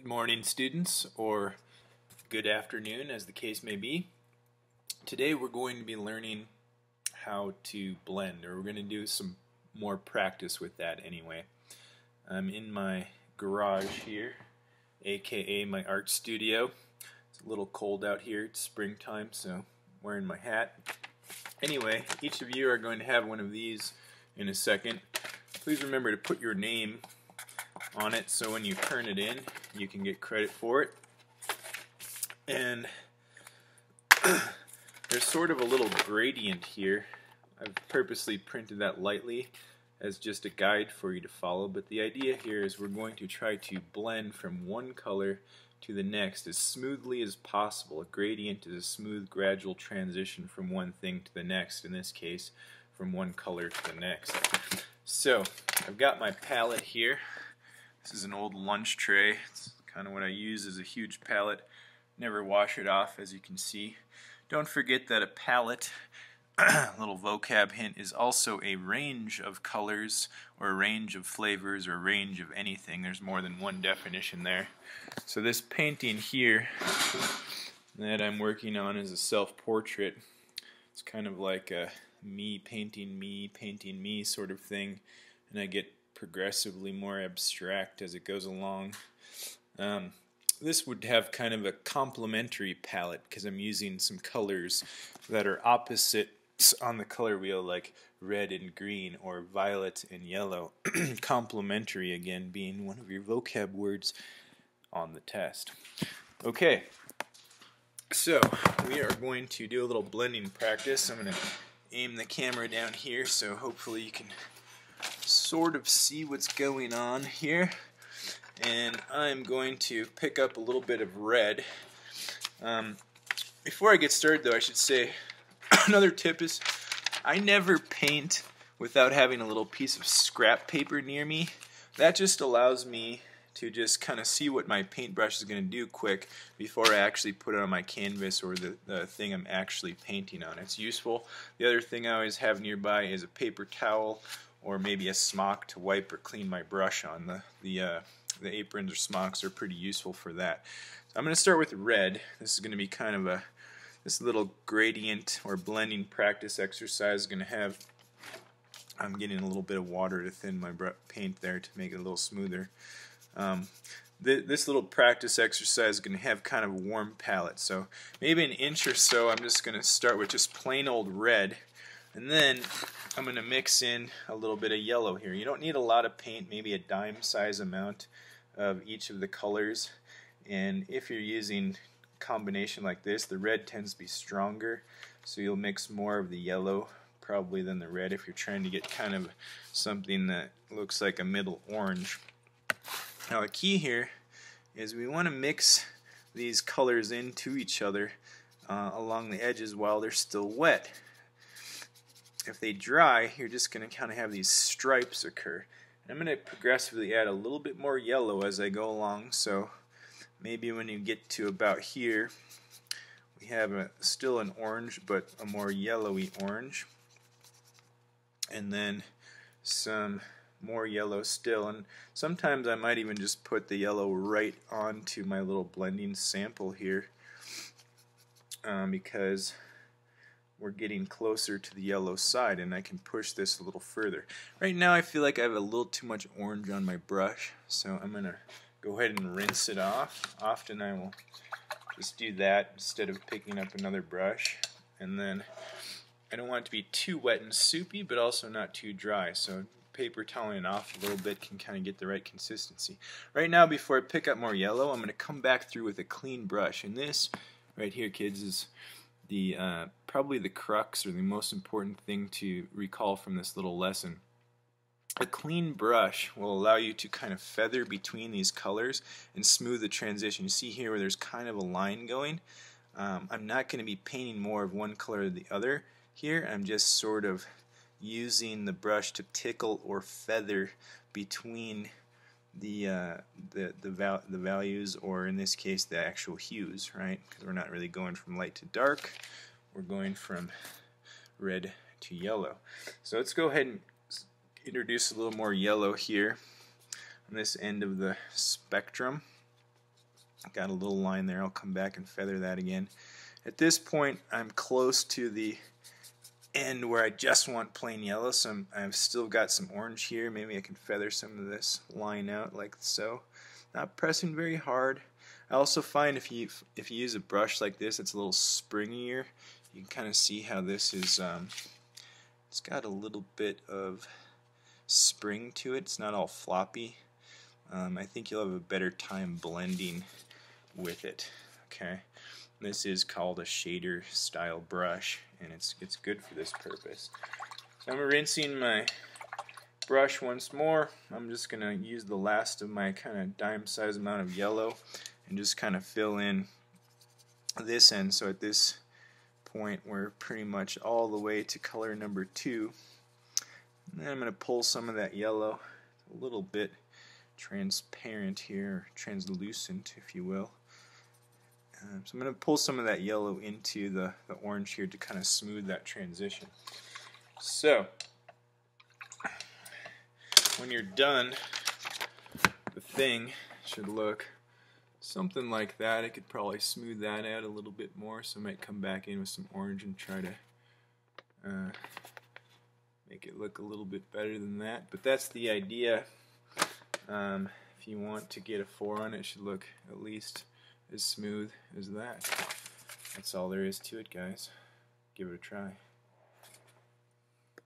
Good morning, students, or good afternoon, as the case may be. Today we're going to be learning how to blend, or we're going to do some more practice with that anyway. I'm in my garage here, aka my art studio. It's a little cold out here, it's springtime, so I'm wearing my hat. Anyway, each of you are going to have one of these in a second. Please remember to put your name on it so when you turn it in you can get credit for it and there's sort of a little gradient here I've purposely printed that lightly as just a guide for you to follow but the idea here is we're going to try to blend from one color to the next as smoothly as possible. A gradient is a smooth gradual transition from one thing to the next, in this case from one color to the next. So I've got my palette here this is an old lunch tray. It's kind of what I use as a huge palette. Never wash it off as you can see. Don't forget that a palette, little vocab hint, is also a range of colors or a range of flavors or a range of anything. There's more than one definition there. So this painting here that I'm working on is a self-portrait. It's kind of like a me painting me, painting me sort of thing. And I get progressively more abstract as it goes along. Um, this would have kind of a complementary palette because I'm using some colors that are opposites on the color wheel like red and green or violet and yellow. complementary again being one of your vocab words on the test. Okay, so we are going to do a little blending practice. I'm going to aim the camera down here so hopefully you can sort of see what's going on here and I'm going to pick up a little bit of red. Um, before I get started though I should say another tip is I never paint without having a little piece of scrap paper near me. That just allows me to just kind of see what my paintbrush is going to do quick before I actually put it on my canvas or the, the thing I'm actually painting on. It's useful. The other thing I always have nearby is a paper towel or maybe a smock to wipe or clean my brush on. The, the, uh, the aprons or smocks are pretty useful for that. So I'm going to start with red. This is going to be kind of a this little gradient or blending practice exercise is going to have I'm getting a little bit of water to thin my paint there to make it a little smoother. Um, th this little practice exercise is going to have kind of a warm palette. So maybe an inch or so I'm just going to start with just plain old red and then I'm going to mix in a little bit of yellow here. You don't need a lot of paint, maybe a dime size amount of each of the colors. And if you're using combination like this, the red tends to be stronger, so you'll mix more of the yellow probably than the red if you're trying to get kind of something that looks like a middle orange. Now the key here is we want to mix these colors into each other uh, along the edges while they're still wet if they dry, you're just going to kind of have these stripes occur. And I'm going to progressively add a little bit more yellow as I go along, so maybe when you get to about here, we have a, still an orange, but a more yellowy orange. And then some more yellow still. And sometimes I might even just put the yellow right onto my little blending sample here um, because we're getting closer to the yellow side and I can push this a little further. Right now I feel like I have a little too much orange on my brush so I'm to go ahead and rinse it off. Often I will just do that instead of picking up another brush and then I don't want it to be too wet and soupy but also not too dry so paper toweling off a little bit can kind of get the right consistency. Right now before I pick up more yellow I'm going to come back through with a clean brush and this right here kids is the uh, probably the crux or the most important thing to recall from this little lesson. A clean brush will allow you to kind of feather between these colors and smooth the transition. You see here where there's kind of a line going. Um, I'm not going to be painting more of one color or the other here. I'm just sort of using the brush to tickle or feather between the uh, the the, val the values, or in this case, the actual hues, right? Because we're not really going from light to dark. We're going from red to yellow. So let's go ahead and introduce a little more yellow here on this end of the spectrum. got a little line there. I'll come back and feather that again. At this point, I'm close to the end where I just want plain yellow, so I'm, I've still got some orange here. Maybe I can feather some of this line out like so. Not pressing very hard. I also find if you if you use a brush like this, it's a little springier. You can kind of see how this is. Um, it's got a little bit of spring to it. It's not all floppy. Um, I think you'll have a better time blending with it. Okay, this is called a shader style brush, and it's it's good for this purpose. So I'm rinsing my brush once more. I'm just gonna use the last of my kind of dime size amount of yellow and just kind of fill in this end. So at this point, we're pretty much all the way to color number two. And then I'm going to pull some of that yellow, a little bit transparent here, translucent if you will. Um, so I'm going to pull some of that yellow into the, the orange here to kind of smooth that transition. So, when you're done, the thing should look something like that. I could probably smooth that out a little bit more, so I might come back in with some orange and try to uh, make it look a little bit better than that. But that's the idea. Um, if you want to get a 4 on it, it should look at least as smooth as that. That's all there is to it, guys. Give it a try.